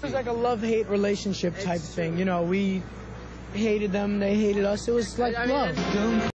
It was like a love-hate relationship type thing. You know, we hated them, they hated us. It was like love.